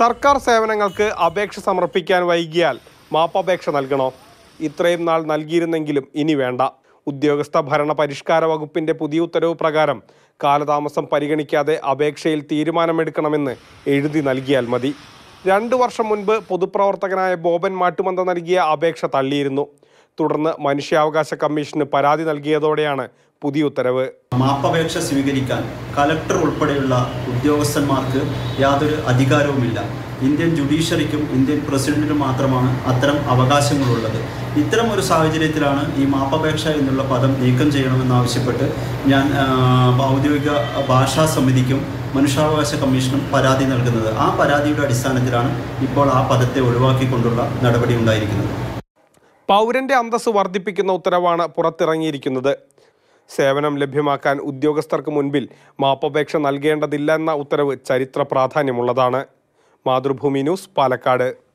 സർക്കാർ സേവനങ്ങൾക്ക് അപേക്ഷ സമർപ്പിക്കാൻ വൈകിയാൽ മാപ്പപേക്ഷ നൽകണോ? ഇത്രയും നാൾ നൽകിയിരുന്നെങ്കിലും ഇനി വേണ്ട. ഉദ്യോഗസ്ഥ ഭരണ പരിഷ്കാര വകുപ്പിന്റെ പുതിയ ഉത്തരവ് പ്രകാരം കാലതാമസം പരിഗണിക്കാതെ അപേക്ഷയിൽ തീരുമാനമെടുക്കണമെന്ന് എഴുതി നൽകിയാൽ മതി. രണ്ടു വർഷം മുൻപ് പൊതുപ്രവർത്തകനായ ബോബൻ മാട്ടുമന്ത നൽകിയ അപേക്ഷ തള്ളിയിരുന്നു. തുടർന്ന് മനുഷ്യാവകാശ കമ്മീഷന് പരാതി നൽകിയതോടെയാണ് പുതിയ ഉത്തരവ്. മാപ്പപേക്ഷ സ്വീകരിക്കാൻ കലക്ടർ ഉൾപ്പെടെയുള്ള ഉദ്യോഗസ്ഥന്മാർക്ക് യാതൊരു അധികാരവുമില്ല. ഇന്ത്യൻ ജുഡീഷ്യറിക്കും ഇന്ത്യൻ പ്രസിഡന്റിനും മാത്രമാണ് അത്തരം അവകാശങ്ങളുള്ളത്. ഇത്തരം ഒരു സാഹചര്യത്തിലാണ് ഈ മാപ്പപേക്ഷ എന്നുള്ള പദം നീക്കം ചെയ്യണമെന്നാവശ്യപ്പെട്ട് ഞാൻ ഔദ്യോഗിക ഭാഷാ സമിതിക്കും മനുഷ്യാവകാശ കമ്മീഷനും പരാതി നൽകുന്നത്. ആ പരാതിയുടെ അടിസ്ഥാനത്തിലാണ് ഇപ്പോൾ ആ പദത്തെ ഒഴിവാക്കിക്കൊണ്ടുള്ള നടപടി ഉണ്ടായിരിക്കുന്നത്. പൗരന്റെ അന്തസ് വർദ്ധിപ്പിക്കുന്ന ഉത്തരവാണ് പുറത്തിറങ്ങിയിരിക്കുന്നത്. സേവനം ലഭ്യമാക്കാൻ ഉദ്യോഗസ്ഥർക്ക് മുൻപിൽ മാപ്പപേക്ഷ നൽകേണ്ടതില്ല എന്ന ഉത്തരവ് ചരിത്ര പ്രാധാന്യമുള്ളതാണ്. മാതൃഭൂമി ന്യൂസ് പാലക്കാട്.